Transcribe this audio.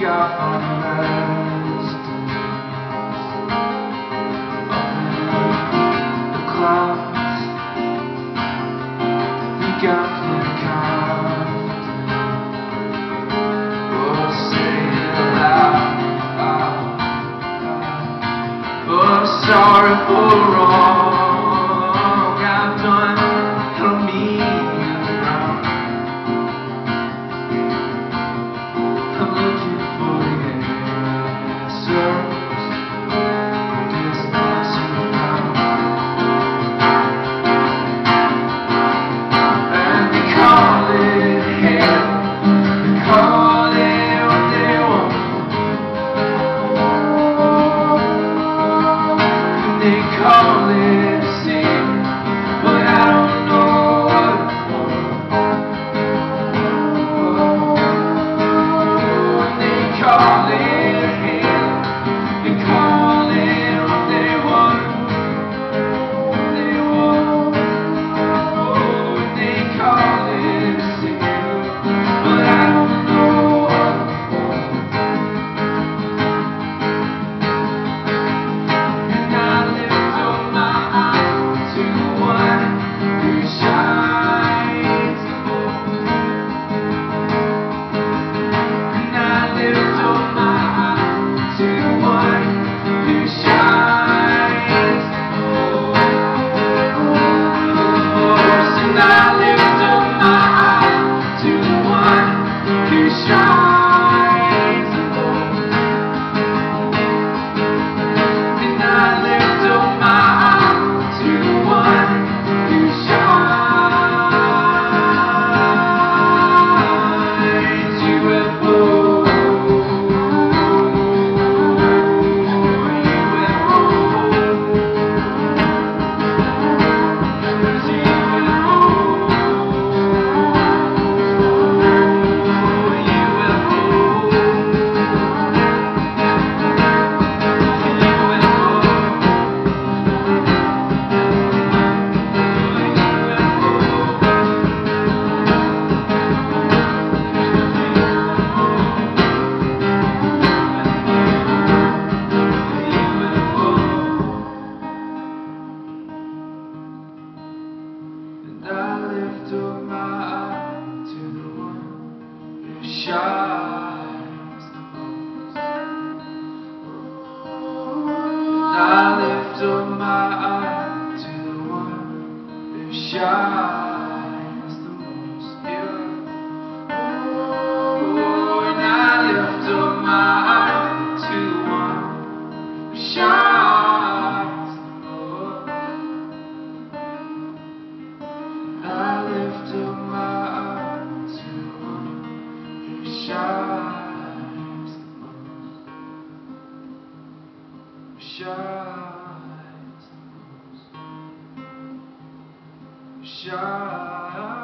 got unmasked the clouds We got unkind Oh, say it loud, oh, sorry for And I lift up my eyes to the one who shines the most. And I lift up my eyes to the one who shines. shines, shines.